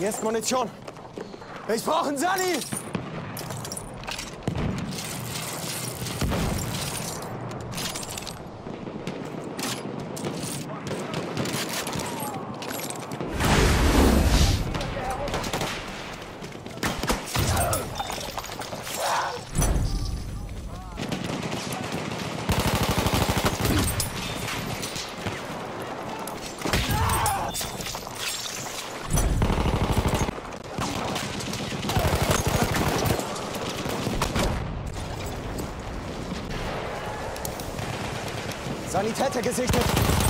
Hier ist Munition. Ich brauche einen Sani! Sanitäter gesichtet.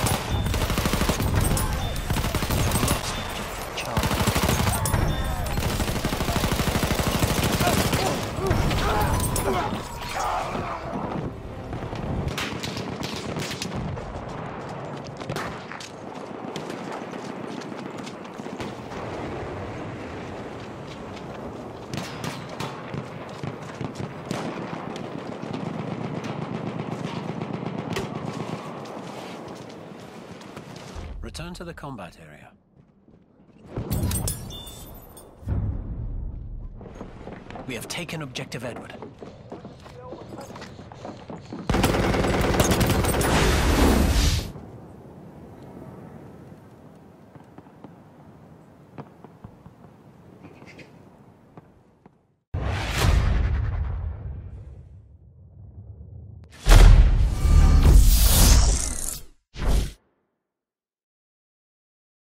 Return to the combat area. We have taken Objective Edward.